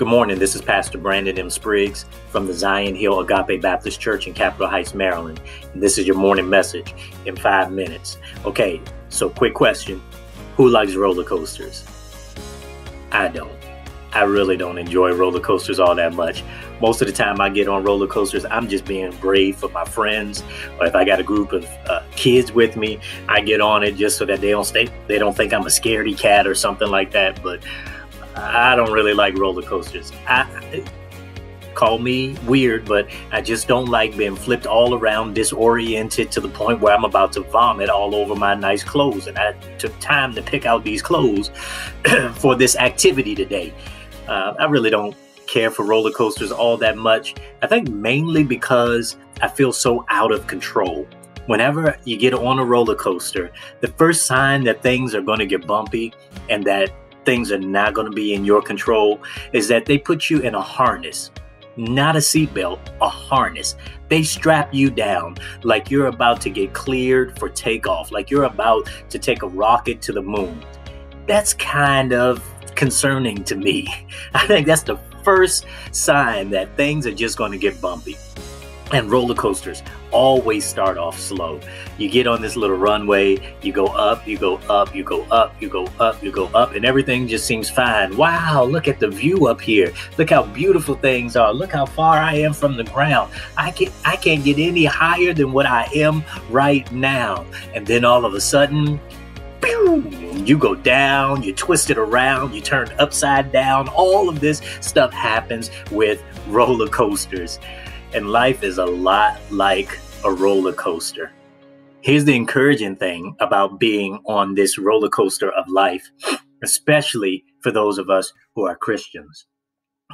Good morning. This is Pastor Brandon M. Spriggs from the Zion Hill Agape Baptist Church in Capitol Heights, Maryland. And this is your morning message in five minutes. Okay, so quick question Who likes roller coasters? I don't. I really don't enjoy roller coasters all that much. Most of the time I get on roller coasters, I'm just being brave for my friends. Or if I got a group of uh, kids with me, I get on it just so that they don't stay, they don't think I'm a scaredy cat or something like that. But I don't really like roller coasters. I, call me weird, but I just don't like being flipped all around, disoriented to the point where I'm about to vomit all over my nice clothes. And I took time to pick out these clothes for this activity today. Uh, I really don't care for roller coasters all that much. I think mainly because I feel so out of control. Whenever you get on a roller coaster, the first sign that things are going to get bumpy and that things are not going to be in your control is that they put you in a harness, not a seatbelt, a harness. They strap you down like you're about to get cleared for takeoff, like you're about to take a rocket to the moon. That's kind of concerning to me. I think that's the first sign that things are just going to get bumpy. And roller coasters always start off slow. You get on this little runway, you go up, you go up, you go up, you go up, you go up, and everything just seems fine. Wow, look at the view up here. Look how beautiful things are. Look how far I am from the ground. I can I can't get any higher than what I am right now. And then all of a sudden, you go down, you twist it around, you turn upside down. All of this stuff happens with roller coasters. And life is a lot like a roller coaster. Here's the encouraging thing about being on this roller coaster of life, especially for those of us who are Christians.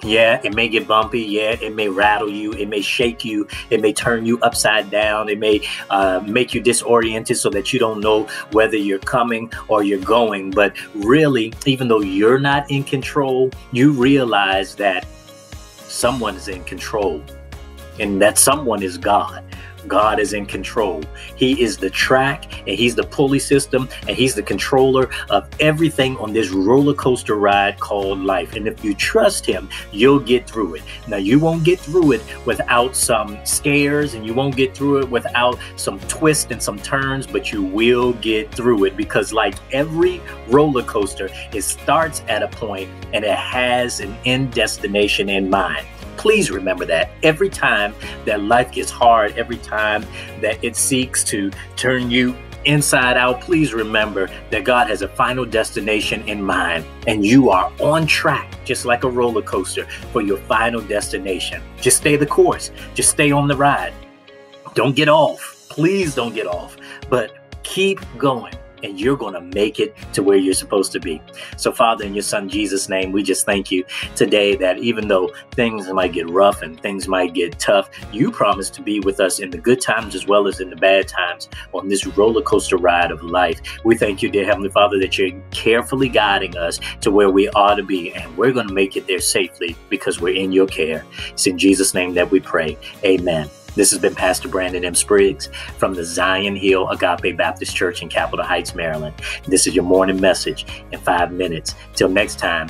Yeah, it may get bumpy. Yeah, it may rattle you. It may shake you. It may turn you upside down. It may uh, make you disoriented so that you don't know whether you're coming or you're going. But really, even though you're not in control, you realize that someone is in control and that someone is God. God is in control. He is the track and He's the pulley system and He's the controller of everything on this roller coaster ride called life. And if you trust Him, you'll get through it. Now, you won't get through it without some scares and you won't get through it without some twists and some turns, but you will get through it because, like every roller coaster, it starts at a point and it has an end destination in mind. Please remember that every time that life gets hard, every time that it seeks to turn you inside out, please remember that God has a final destination in mind and you are on track, just like a roller coaster, for your final destination. Just stay the course, just stay on the ride. Don't get off. Please don't get off, but keep going and you're going to make it to where you're supposed to be. So, Father, in your Son Jesus' name, we just thank you today that even though things might get rough and things might get tough, you promise to be with us in the good times as well as in the bad times on this roller coaster ride of life. We thank you, dear Heavenly Father, that you're carefully guiding us to where we ought to be, and we're going to make it there safely because we're in your care. It's in Jesus' name that we pray. Amen. This has been Pastor Brandon M. Spriggs from the Zion Hill Agape Baptist Church in Capitol Heights, Maryland. This is your morning message in five minutes. Till next time,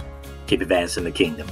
keep advancing the kingdom.